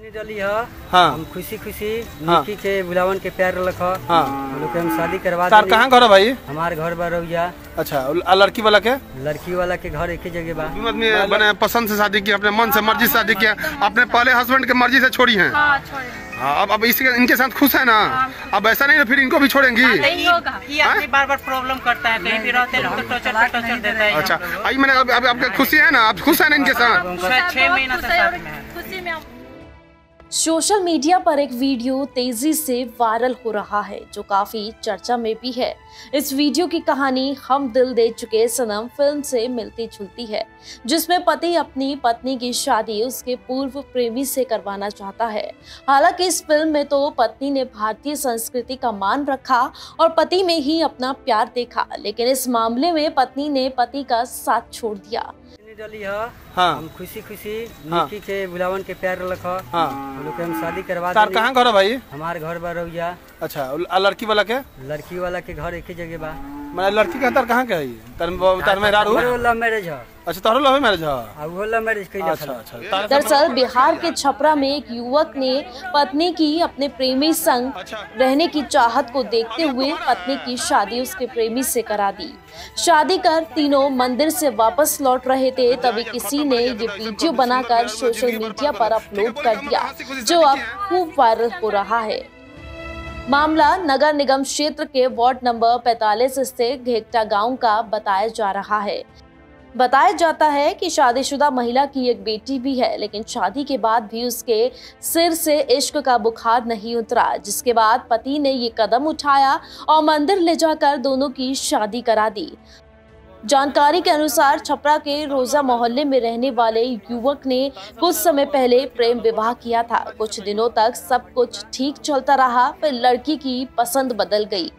डली ह हाँ। हम खुशी खुशी। निकी के बुलावन के प्यार रख हाँ हम के हम शादी करवा तार कहाँ घर भाई हमार घर बा रउया अच्छा लड़की वाला के लड़की वाला के घर एक ही जगह बा आदमी बने पसंद से शादी की अपने मन से मर्ज़ी से शादी किया अपने पहले हस्बैंड के मर्ज़ी से छोड़ी हैं हाँ छोड़े हाँ, अब अब इसके इनके साथ खुश है ना अब ऐसा नहीं फिर इनको भी छोड़ेंगी ये बार बार प्रॉब्लम करता है कहीं भी रहते हैं तो टॉर्चर पे टॉर्चर देता है अच्छा आई मैंने अब आपके खुशी है ना आप खुश है ना इनके साथ छह महीना से साथ में है खुशी में सोशल मीडिया पर एक वीडियो तेज़ी से वायरल हो रहा है, जो काफ़ी चर्चा में भी है। इस वीडियो की कहानी हम दिल दे चुके सनम फ़िल्म से मिलती जुलती है, जिसमें पति अपनी पत्नी की शादी उसके पूर्व प्रेमी से करवाना चाहता है। हालाँकि इस फ़िल्म में तो पत्नी ने भारतीय संस्कृति का मान रखा और पति में ही अपना प्यार देखा, लेकिन इस मामले में पत्नी ने पति का साथ छोड़ दिया। डली ह। हाँ। हम खुशी खुशी हाँ। निकी के बुलावन के प्यार रख हाँ। हम लोग हम शादी करवा तार कहाँ घर है भाई? हमारे घर बा रउया अच्छा लड़की वाला के? लड़की वाला के घर एक ही जगह बा। मैं लड़की का तार कहाँ के है तार तार मेहरारू हमरो लव मैरिज ह अच्छा तोहरो लव मैरिज है उहो लव मैरिज कइले अच्छा अच्छा दरअसल बिहार के छपरा में एक युवक ने पत्नी की अपने प्रेमी संग रहने की चाहत को देखते हुए पत्नी की शादी उसके प्रेमी से करा दी। शादी कर तीनों मंदिर से वापस लौट रहे थे तभी किसी ने ये वीडियो बनाकर सोशल मीडिया पर अपलोड कर दिया जो अब खूब वायरल हो रहा है। मामला नगर निगम क्षेत्र के वार्ड नंबर 45 स्थित घेकटा गाँव का बताया जा रहा है। बताया जाता है कि शादीशुदा महिला की एक बेटी भी है, लेकिन शादी के बाद भी उसके सिर से इश्क का बुखार नहीं उतरा, जिसके बाद पति ने ये कदम उठाया और मंदिर ले जाकर दोनों की शादी करा दी। जानकारी के अनुसार छपरा के रोजा मोहल्ले में रहने वाले युवक ने कुछ समय पहले प्रेम विवाह किया था। कुछ दिनों तक सब कुछ ठीक चलता रहा, फिर लड़की की पसंद बदल गई।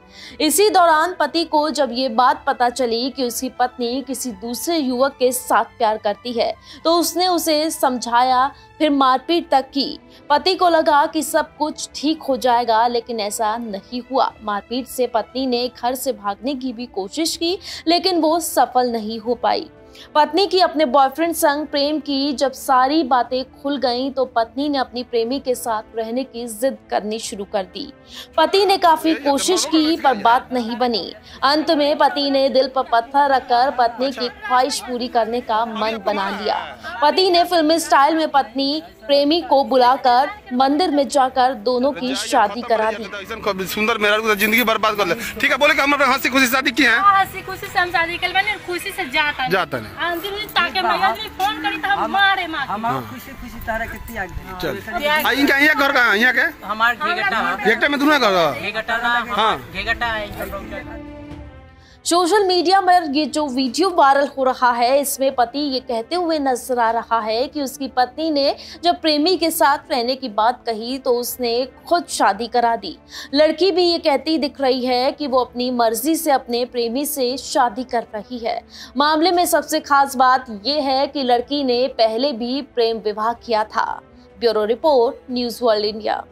इसी दौरान पति को जब ये बात पता चली कि उसकी पत्नी किसी दूसरे युवक के साथ प्यार करती है तो उसने उसे समझाया, फिर मारपीट तक की। पति को लगा कि सब कुछ ठीक हो जाएगा, लेकिन ऐसा नहीं हुआ। मारपीट से पत्नी ने घर से भागने की भी कोशिश की, लेकिन वो सफल नहीं हो पाई। पत्नी की अपने बॉयफ्रेंड संग प्रेम की जब सारी बातें खुल गईं तो पत्नी ने अपनी प्रेमी के साथ रहने की जिद करनी शुरू कर दी। पति ने काफ़ी कोशिश की पर बात नहीं बनी। अंत में पति ने दिल पर पत्थर रखकर पत्नी की ख्वाहिश पूरी करने का मन बना लिया। पति ने फिल्मी स्टाइल में पत्नी प्रेमी को बुलाकर मंदिर में जाकर दोनों की शादी करा दी। सुंदर मेरा ज़िंदगी बर्बाद कर ले। ठीक है बोले कि हम अपने हँसी खुशी शादी की है? हाँ हँसी खुशी से हम शादी कर बने खुशी से जाता जाता नहीं। हाँ, ताके फ़ोन करी तो हम मारे मार। हम हम खुशी खुशी तारा के त्याग दे चल। आ इनका यहाँ घर का यहाँ के? हमार घेगटा एकटा में दोनों घर घेगटा हाँ। घेगटा है सोशल मीडिया पर ये जो वीडियो वायरल हो रहा है, इसमें पति ये कहते हुए नज़र आ रहा है कि उसकी पत्नी ने जब प्रेमी के साथ रहने की बात कही तो उसने खुद शादी करा दी। लड़की भी ये कहती दिख रही है कि वो अपनी मर्ज़ी से अपने प्रेमी से शादी कर रही है। मामले में सबसे खास बात ये है कि लड़की ने पहले भी प्रेम विवाह किया था। Bureau report, News World India.